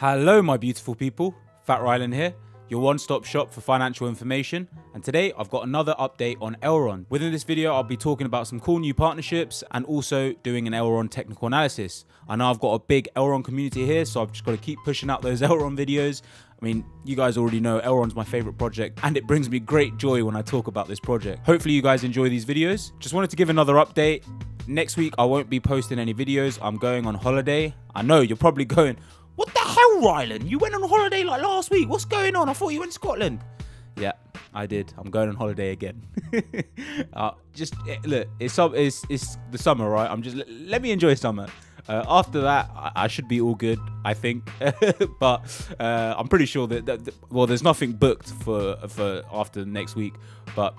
Hello, my beautiful people. Fat Rylan here, your one stop shop for financial information. And today I've got another update on Elrond. Within this video, I'll be talking about some cool new partnerships and also doing an Elrond technical analysis. I know I've got a big Elrond community here, so I've just got to keep pushing out those Elrond videos. I mean, you guys already know Elrond's my favorite project, and it brings me great joy when I talk about this project. Hopefully, you guys enjoy these videos. Just wanted to give another update. Next week, I won't be posting any videos. I'm going on holiday. I know you're probably going, what the hell, Rylan? You went on holiday like last week. What's going on? I thought you went to Scotland. Yeah, I did. I'm going on holiday again. uh, just eh, look, it's, it's it's the summer, right? I'm just let me enjoy summer. Uh, after that, I, I, should be all good, I think. but uh, I'm pretty sure that, that, that, well, there's nothing booked for for after next week. But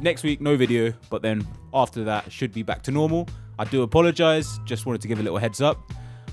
next week, no video. But then after that, should be back to normal. I do apologize. Just wanted to give a little heads up.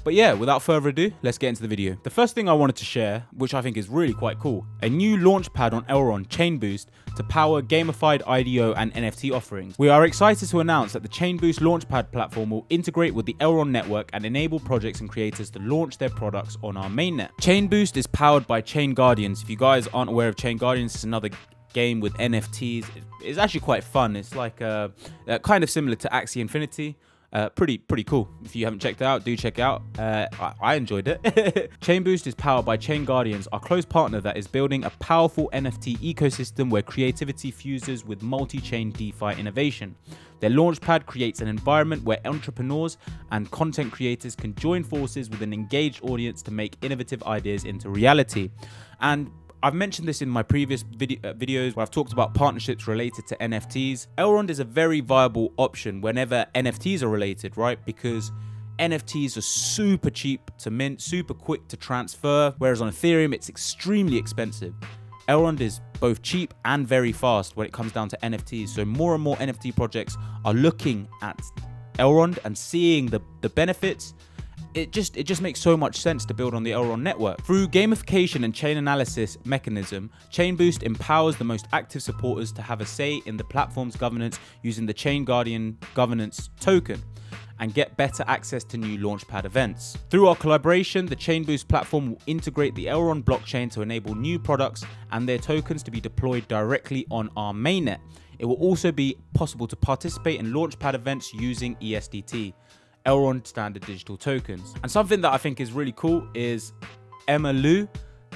But yeah, without further ado, let's get into the video. The first thing I wanted to share, which I think is really quite cool, a new launchpad on Elrond Chain Boost to power gamified IDO and NFT offerings. We are excited to announce that the Chain Boost launchpad platform will integrate with the Elrond network and enable projects and creators to launch their products on our mainnet. Chain Boost is powered by Chain Guardians. If you guys aren't aware of Chain Guardians, it's another game with NFTs. It's actually quite fun. It's like uh, uh, kind of similar to Axie Infinity. Uh, pretty pretty cool. If you haven't checked it out, do check it out. Uh, I, I, enjoyed it. Chain Boost is powered by Chain Guardians, our close partner that is building a powerful NFT ecosystem where creativity fuses with multi-chain DeFi innovation. Their launchpad creates an environment where entrepreneurs and content creators can join forces with an engaged audience to make innovative ideas into reality. And I've mentioned this in my previous video, uh, videos where I've talked about partnerships related to NFTs. Elrond is a very viable option whenever NFTs are related, right? Because NFTs are super cheap to mint, super quick to transfer, whereas on Ethereum, it's extremely expensive. Elrond is both cheap and very fast when it comes down to NFTs. So more and more NFT projects are looking at Elrond and seeing the, the benefits it just it just makes so much sense to build on the Elrond network. Through gamification and chain analysis mechanism, Chain Boost empowers the most active supporters to have a say in the platform's governance using the Chain Guardian governance token and get better access to new Launchpad events. Through our collaboration, the Chainboost platform will integrate the Elrond blockchain to enable new products and their tokens to be deployed directly on our mainnet. It will also be possible to participate in Launchpad events using ESDT. Elrond standard digital tokens. And something that I think is really cool is Emma Liu,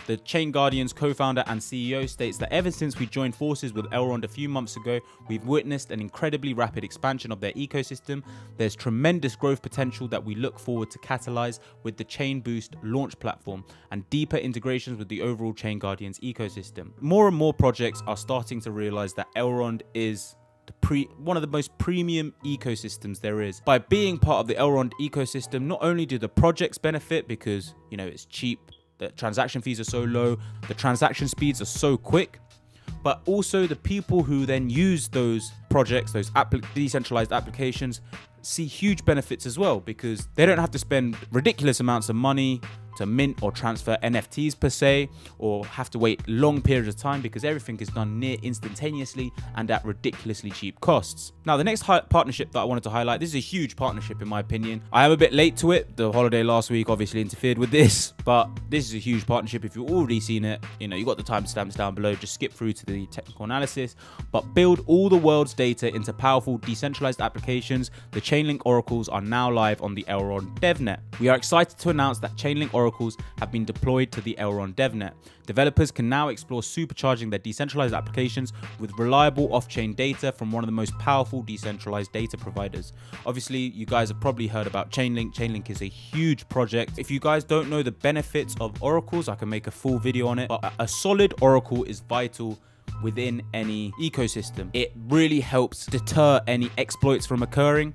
the Chain Guardians co-founder and CEO states that ever since we joined forces with Elrond a few months ago, we've witnessed an incredibly rapid expansion of their ecosystem. There's tremendous growth potential that we look forward to catalyze with the Chain Boost launch platform and deeper integrations with the overall Chain Guardians ecosystem. More and more projects are starting to realize that Elrond is pre one of the most premium ecosystems there is. By being part of the Elrond ecosystem, not only do the projects benefit because you know it's cheap, the transaction fees are so low, the transaction speeds are so quick, but also the people who then use those projects, those decentralized applications, see huge benefits as well because they don't have to spend ridiculous amounts of money to mint or transfer NFTs per se, or have to wait long periods of time because everything is done near instantaneously and at ridiculously cheap costs. Now, the next partnership that I wanted to highlight, this is a huge partnership in my opinion. I am a bit late to it. The holiday last week obviously interfered with this, but this is a huge partnership. If you've already seen it, you know, you got the timestamps down below. Just skip through to the technical analysis, but build all the world's data into powerful decentralized applications. The Chainlink oracles are now live on the Elrond DevNet. We are excited to announce that Chainlink oracles have been deployed to the Elrond DevNet. Developers can now explore supercharging their decentralized applications with reliable off-chain data from one of the most powerful decentralized data providers. Obviously, you guys have probably heard about Chainlink. Chainlink is a huge project. If you guys don't know the benefits of oracles, I can make a full video on it. But a solid oracle is vital within any ecosystem. It really helps deter any exploits from occurring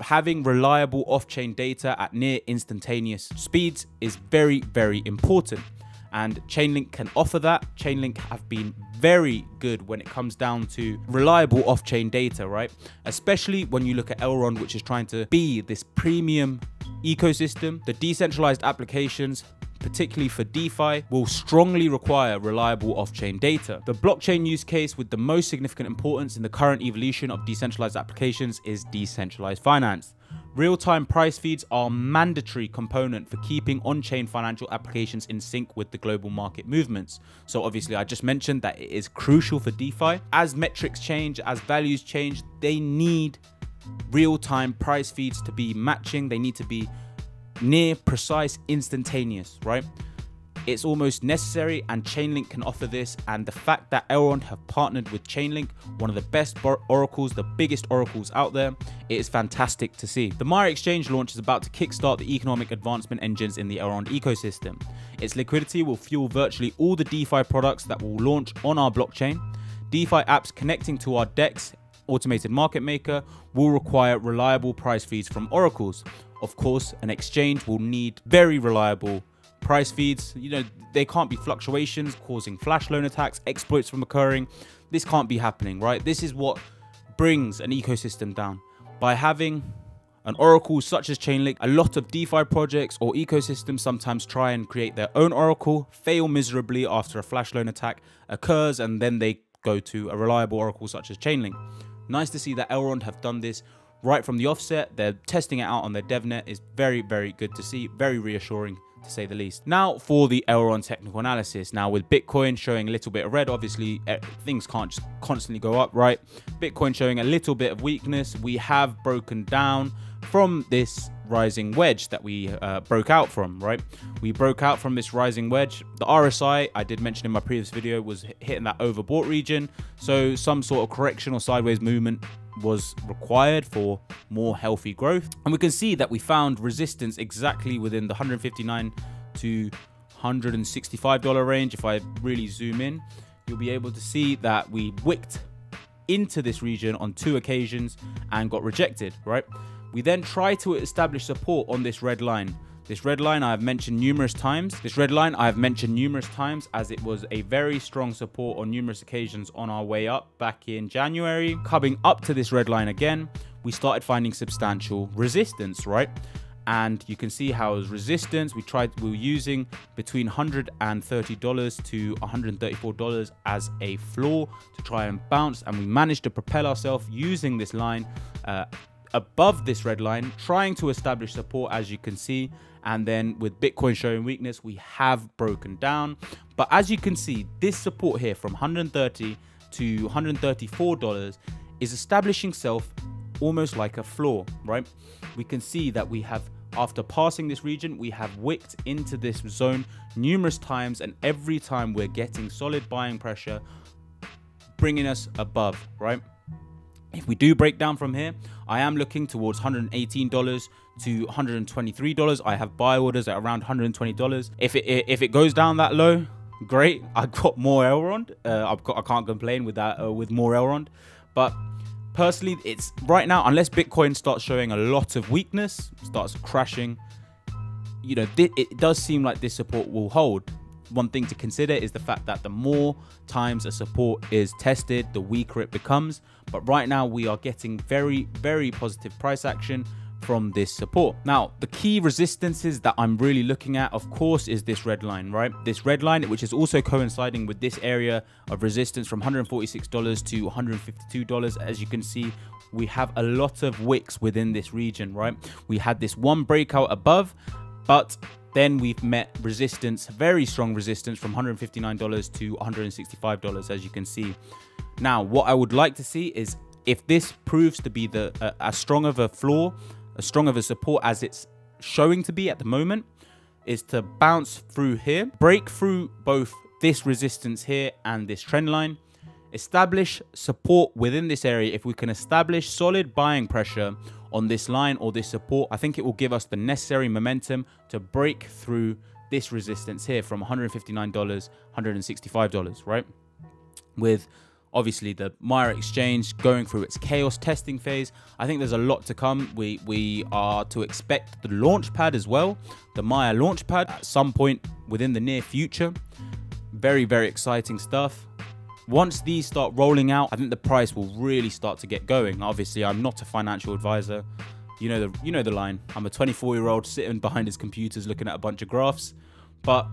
having reliable off-chain data at near instantaneous speeds is very, very important. And Chainlink can offer that. Chainlink have been very good when it comes down to reliable off-chain data, right? Especially when you look at Elrond, which is trying to be this premium ecosystem. The decentralized applications particularly for DeFi, will strongly require reliable off-chain data. The blockchain use case with the most significant importance in the current evolution of decentralized applications is decentralized finance. Real-time price feeds are a mandatory component for keeping on-chain financial applications in sync with the global market movements. So obviously I just mentioned that it is crucial for DeFi. As metrics change, as values change, they need real-time price feeds to be matching. They need to be near precise, instantaneous, right? It's almost necessary and Chainlink can offer this and the fact that Elrond have partnered with Chainlink, one of the best oracles, the biggest oracles out there, it is fantastic to see. The Maiar Exchange launch is about to kickstart the economic advancement engines in the Elrond ecosystem. Its liquidity will fuel virtually all the DeFi products that will launch on our blockchain. DeFi apps connecting to our DEX automated market maker will require reliable price feeds from oracles. Of course, an exchange will need very reliable price feeds. You know, there can't be fluctuations causing flash loan attacks, exploits from occurring. This can't be happening, right? This is what brings an ecosystem down. By having an oracle such as Chainlink, a lot of DeFi projects or ecosystems sometimes try and create their own oracle, fail miserably after a flash loan attack occurs, and then they go to a reliable oracle such as Chainlink. Nice to see that Elrond have done this right from the offset. They're testing it out on their DevNet. is very, very good to see, very reassuring to say the least. Now for the Elrond technical analysis. Now with Bitcoin showing a little bit of red, obviously eh, things can't just constantly go up, right? Bitcoin showing a little bit of weakness. We have broken down from this rising wedge that we uh, broke out from, right? We broke out from this rising wedge. The RSI, I did mention in my previous video, was hitting that overbought region. So some sort of correction or sideways movement was required for more healthy growth. And we can see that we found resistance exactly within the 159 to $165 range. If I really zoom in, you'll be able to see that we wicked into this region on two occasions and got rejected, right? We then try to establish support on this red line. This red line I have mentioned numerous times. This red line I have mentioned numerous times as it was a very strong support on numerous occasions on our way up back in January. Coming up to this red line again, we started finding substantial resistance, right? and you can see how as resistance we tried we were using between $130 to $134 as a floor to try and bounce and we managed to propel ourselves using this line uh, above this red line, trying to establish support as you can see. And then with Bitcoin showing weakness, we have broken down. But as you can see, this support here from 130 to $134 is establishing self almost like a floor, right? We can see that we have after passing this region, we have wicked into this zone numerous times, and every time we're getting solid buying pressure, bringing us above, right? If we do break down from here, I am looking towards $118 to $123. I have buy orders at around $120. If it if it goes down that low, great. I've got more Elrond. Uh, I've got I can't complain with that uh, with more Elrond. But personally, it's right now unless Bitcoin starts showing a lot of weakness, starts crashing. You know, it does seem like this support will hold one thing to consider is the fact that the more times a support is tested, the weaker it becomes. But right now, we are getting very, very positive price action from this support. Now, the key resistances that I'm really looking at, of course, is this red line, right? This red line, which is also coinciding with this area of resistance from $146 to $152. As you can see, we have a lot of wicks within this region, right? We had this one breakout above, but then we've met resistance, very strong resistance from $159 to $165, as you can see. Now, what I would like to see is if this proves to be the uh, as strong of a floor, as strong of a support as it's showing to be at the moment, is to bounce through here, break through both this resistance here and this trend line, establish support within this area. If we can establish solid buying pressure on this line or this support, I think it will give us the necessary momentum to break through this resistance here from $159, $165, right? With obviously the Maiar exchange going through its chaos testing phase. I think there's a lot to come. We we are to expect the launch pad as well, the Maiar launch pad at some point within the near future. Very, very exciting stuff. Once these start rolling out, I think the price will really start to get going. Obviously, I'm not a financial advisor. You know the you know the line. I'm a 24 year old sitting behind his computers looking at a bunch of graphs. But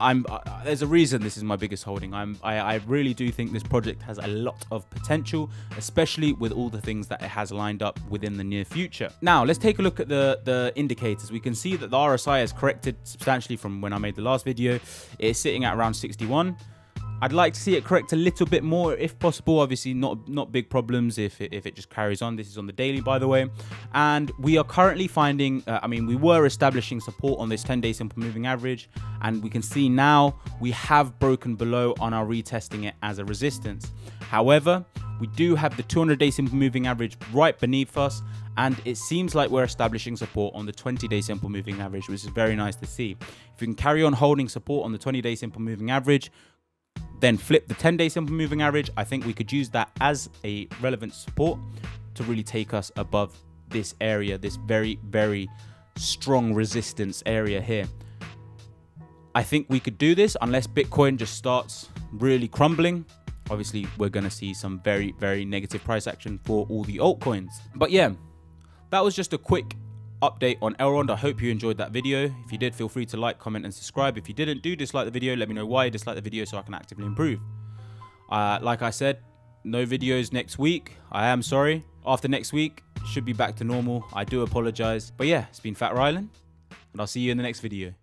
I'm uh, there's a reason this is my biggest holding. I'm I, I really do think this project has a lot of potential, especially with all the things that it has lined up within the near future. Now let's take a look at the the indicators. We can see that the RSI has corrected substantially from when I made the last video. It is sitting at around 61. I'd like to see it correct a little bit more if possible. Obviously, not not big problems if it, if it just carries on. This is on the daily, by the way. And we are currently finding, uh, I mean, we were establishing support on this 10-day simple moving average. And we can see now we have broken below on our retesting it as a resistance. However, we do have the 200-day simple moving average right beneath us. And it seems like we're establishing support on the 20-day simple moving average, which is very nice to see. If we can carry on holding support on the 20-day simple moving average, then flip the 10 day simple moving average. I think we could use that as a relevant support to really take us above this area, this very, very strong resistance area here. I think we could do this unless Bitcoin just starts really crumbling. Obviously, we're going to see some very, very negative price action for all the altcoins. But yeah, that was just a quick update on Elrond. I hope you enjoyed that video. If you did, feel free to like, comment, and subscribe. If you didn't, do dislike the video. Let me know why you dislike the video so I can actively improve. Uh, like I said, no videos next week. I am sorry. After next week, should be back to normal. I do apologize. But yeah, it's been Fat Rylan, and I'll see you in the next video.